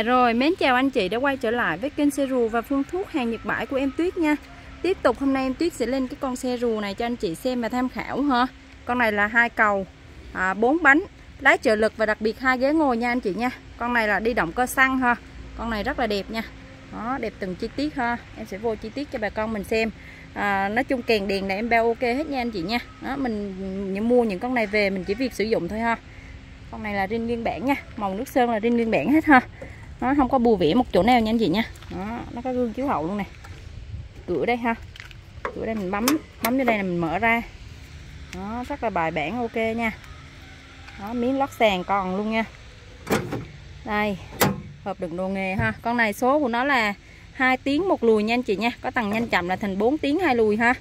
Dạ rồi, mến chào anh chị đã quay trở lại với kênh xe rù và phương thuốc hàng Nhật bãi của em Tuyết nha. Tiếp tục hôm nay em Tuyết sẽ lên cái con xe rù này cho anh chị xem và tham khảo ha. Con này là hai cầu, à, 4 bánh, lái trợ lực và đặc biệt hai ghế ngồi nha anh chị nha. Con này là đi động cơ xăng ha. Con này rất là đẹp nha. Đó, đẹp từng chi tiết ha. Em sẽ vô chi tiết cho bà con mình xem. À, Nói chung kèn đèn này em bao ok hết nha anh chị nha. Đó, mình những mua những con này về mình chỉ việc sử dụng thôi ha. Con này là rin nguyên bản nha. Màu nước sơn là rin nguyên bản hết ha nó không có bù vỉa một chỗ nào nha anh chị nha. Đó, nó có gương chiếu hậu luôn nè. Cửa đây ha. Cửa đây mình bấm bấm vô đây là mình mở ra. Đó rất là bài bản ok nha. Đó miếng lót sàn còn luôn nha. Đây hộp đựng đồ nghề ha. Con này số của nó là hai tiếng một lùi nha anh chị nha. Có tầng nhanh chậm là thành 4 tiếng hai lùi ha.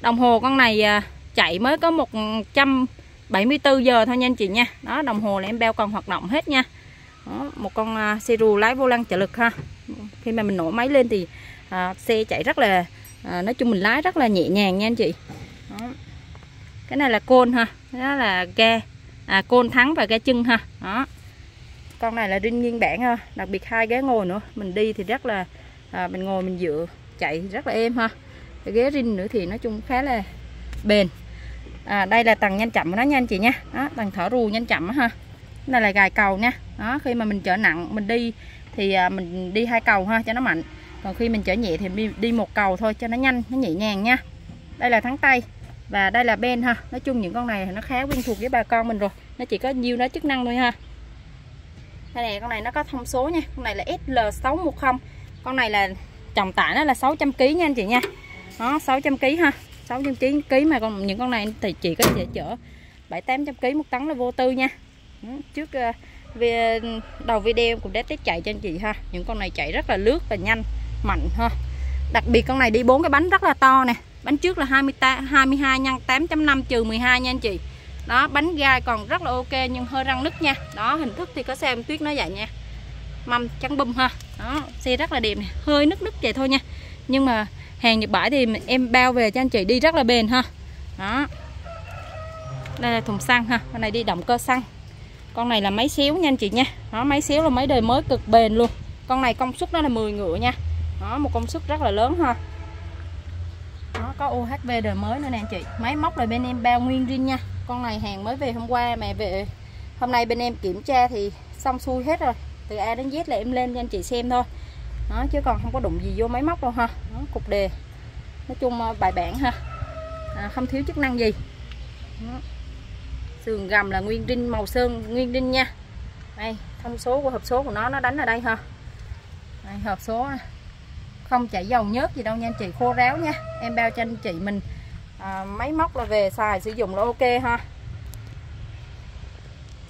Đồng hồ con này à, chạy mới có 100 74 giờ thôi nha anh chị nha. Đó đồng hồ là em beo còn hoạt động hết nha đó, một con à, xe rù lái vô lăng trợ lực ha. Khi mà mình nổ máy lên thì à, xe chạy rất là à, nói chung mình lái rất là nhẹ nhàng nha anh chị. Đó. cái này là côn ha đó là ga à, côn thắng và ga chân ha. Đó. Con này là rin nguyên bản ha đặc biệt hai ghế ngồi nữa. Mình đi thì rất là à, mình ngồi mình dựa chạy rất là êm ha. Cái ghế rin nữa thì nói chung khá là bền. À, đây là tầng nhanh chậm của nó nha anh chị nha. Đó, tầng thở rù nhanh chậm ha đây là gài cầu nha. Đó khi mà mình chở nặng mình đi thì à, mình đi hai cầu ha cho nó mạnh. Còn khi mình chở nhẹ thì đi, đi một cầu thôi cho nó nhanh nó nhẹ nhàng nha. Đây là thắng tay và đây là ben ha. Nói chung những con này nó khá quen thuộc với bà con mình rồi. Nó chỉ có nhiêu nó chức năng thôi ha. Đây này con này nó có thông số nha. Con này là SL610 con này là trọng tải nó là 600 kg nha anh chị nha. Đó 600 kg ha. 600 kg mà còn những con này thì chỉ có thể chở 7 800 kg một tấn là vô tư nha. Ừ, trước ờ, về đầu video cũng đã test chạy cho anh chị ha. Những con này chạy rất là lướt và nhanh, mạnh ha. Đặc biệt con này đi bốn cái bánh rất là to nè. Bánh trước là 20 22 nhân 8.5 trừ 12 nha anh chị. Đó, bánh gai còn rất là ok nhưng hơi răng nứt nha. Đó, hình thức thì có xem tuyết nó vậy nha. Mâm trắng bum ha. Đó, xe rất là đẹp nè. Hơi nứt nứt vậy thôi nha. Nhưng mà hàng Nhật bãi thì em bao về cho anh chị đi rất là bền ha. Đó. Đây là thùng xăng ha. Con này đi động cơ xăng con này là máy xíu nha anh chị nha. Nó máy xíu là máy đời mới cực bền luôn. Con này công suất nó là 10 ngựa nha. Đó một công suất rất là lớn ha. Nó có UHV đời mới nữa nè anh chị. Máy móc là bên em bao nguyên riêng nha. Con này hàng mới về hôm qua mà về. Hôm nay bên em kiểm tra thì xong xuôi hết rồi. Từ A đến Z là em lên cho anh chị xem thôi. Đó chứ còn không có đụng gì vô máy móc đâu ha. Đó, cục đề. Nói chung ờ, bài bản ha. À, không thiếu chức năng gì. Đó sườn gầm là nguyên đinh màu sơn nguyên đinh nha. Đây thông số của hộp số của nó nó đánh ở đây ha đây, hộp số không chảy dầu nhớt gì đâu nha anh chị khô ráo nha. Em bao cho anh chị mình à, máy móc là về xài sử dụng là ok ha.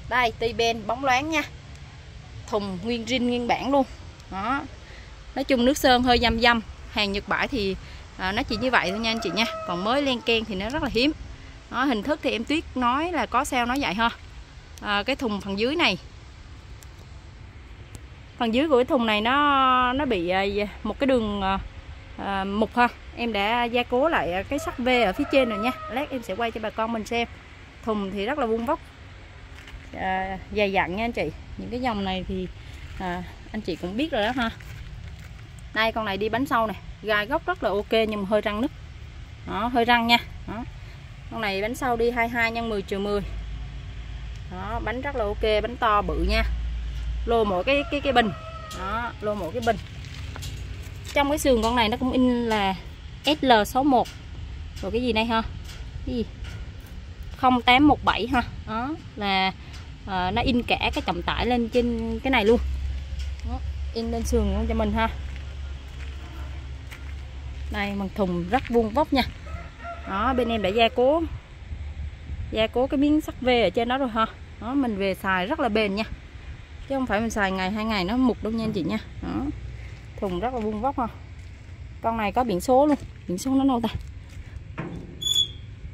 Đây ti ben bóng loáng nha. Thùng nguyên rin nguyên bản luôn. Đó. Nói chung nước sơn hơi dăm dăm hàng nhật bãi thì à, nó chỉ như vậy thôi nha anh chị nha. Còn mới len ken thì nó rất là hiếm đó, hình thức thì em tuyết nói là có sao nói vậy ha. À, cái thùng phần dưới này. Phần dưới của cái thùng này nó nó bị à, à, một cái đường à, à, mục ha. Em đã gia cố lại cái sắt V ở phía trên rồi nha. Lát em sẽ quay cho bà con mình xem. Thùng thì rất là vuông vóc. À, dày dặn nha anh chị. Những cái dòng này thì à, anh chị cũng biết rồi đó ha. Đây con này đi bánh sau này gai gốc rất là ok nhưng mà hơi răng nứt. Đó hơi răng nha. Đó con này bánh sau đi 22 nhân 10 trừ 10 đó bánh rất là ok bánh to bự nha. Lô mỗi cái cái cái bình. Đó lô mỗi cái bình. Trong cái sườn con này nó cũng in là SL61 rồi cái gì đây ha? Cái gì? 0817 ha. Đó là à, nó in cả cái trọng tải lên trên cái này luôn. Đó, in lên sườn luôn cho mình ha. Đây bằng thùng rất vuông vóc nha đó bên em đã gia cố. Gia cố cái miếng sắt V ở trên đó rồi ha. Đó mình về xài rất là bền nha. Chứ không phải mình xài ngày hai ngày nó mục đâu nha anh chị nha. Đó. Thùng rất là vuông vóc ha. Con này có biển số luôn. Biển số nó đâu ta?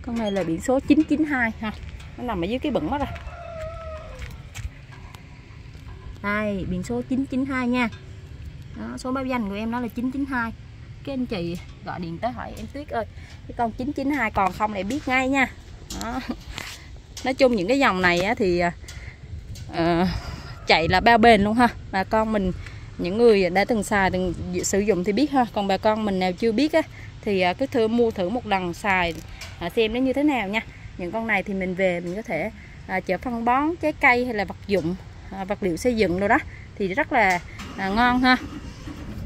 Con này là biển số 992 ha. Nó nằm ở dưới cái bẩn đó rồi đây biển số 992 nha. Đó, số báo danh của em nó là 992 cái anh chị gọi điện tới hỏi em Tuyết ơi cái con 992 còn không để biết ngay nha. Đó. nói chung những cái dòng này á, thì uh, chạy là bao bền luôn ha. Bà con mình những người đã từng xài từng sử dụng thì biết ha. Còn bà con mình nào chưa biết á thì à, cứ thử mua thử một lần xài à, xem nó như thế nào nha. Những con này thì mình về mình có thể à, chở phân bón trái cây hay là vật dụng à, vật liệu xây dựng đâu đó thì rất là à, ngon ha.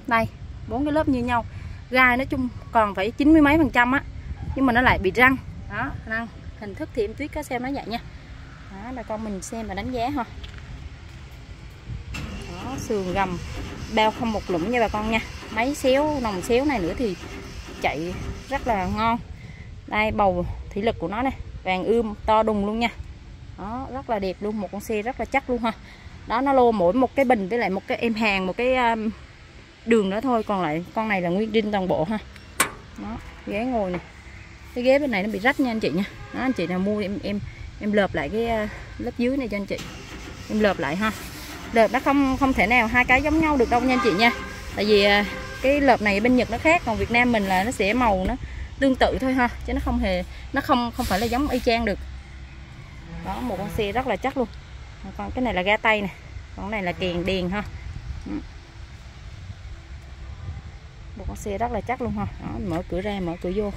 Đây bốn cái lớp như nhau gai nói chung còn phải chín mươi mấy phần trăm á nhưng mà nó lại bị răng. Đó răng. Hình thức thì em tuyết có xem nó vậy nha. Đó là con mình xem và đánh giá thôi đó sườn gầm bao không một lũng nha bà con nha. Mấy xéo nòng xéo này nữa thì chạy rất là ngon. Đây bầu thủy lực của nó này vàng ươm to đùng luôn nha. Đó rất là đẹp luôn một con xe rất là chắc luôn ha. Đó nó lô mỗi một cái bình với lại một cái em hàng một cái um, đường đó thôi còn lại con này là nguyên đinh toàn bộ ha. Đó ghế ngồi này cái ghế bên này nó bị rách nha anh chị nha. Đó, anh chị nào mua em em em lợp lại cái à, lớp dưới này cho anh chị. Em lợp lại ha. Lợp nó không không thể nào hai cái giống nhau được đâu nha anh chị nha. Tại vì à, cái lợp này bên Nhật nó khác còn Việt Nam mình là nó sẽ màu nó tương tự thôi ha chứ nó không hề nó không không phải là giống y chang được. Đó một con xe rất là chắc luôn. Còn cái này là ga tay nè. Con này là kèn đèn ha. Ừ con xe rất là chắc luôn ha. Đó, mở cửa ra mở cửa vô.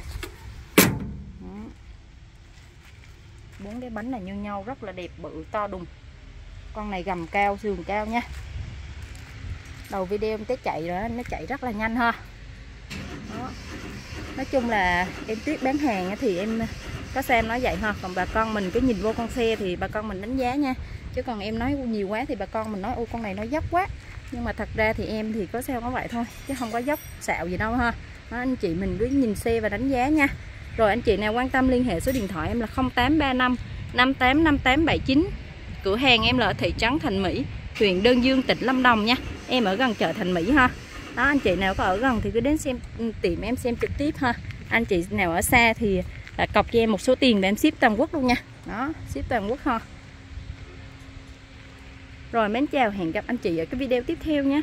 Bốn cái bánh này như nhau rất là đẹp bự to đùng. Con này gầm cao sườn cao nha. Đầu video em tới chạy rồi nó chạy rất là nhanh ha. Đó. nói chung là em tuyết bán hàng thì em có xem nói vậy ha. Còn bà con mình cứ nhìn vô con xe thì bà con mình đánh giá nha. Chứ còn em nói nhiều quá thì bà con mình nói ô con này nó dốc quá nhưng mà thật ra thì em thì có sao có vậy thôi chứ không có dốc xạo gì đâu ha. Đó, anh chị mình cứ nhìn xe và đánh giá nha. Rồi anh chị nào quan tâm liên hệ số điện thoại em là 0835 585879 cửa hàng em là ở thị trấn Thành Mỹ huyện Đơn Dương tỉnh Lâm Đồng nha. Em ở gần chợ Thành Mỹ ha. Đó anh chị nào có ở gần thì cứ đến xem ừ, tìm em xem trực tiếp ha. Anh chị nào ở xa thì là cọc cho em một số tiền để em ship toàn quốc luôn nha. Đó ship toàn quốc ha rồi mến chào hẹn gặp anh chị ở cái video tiếp theo nha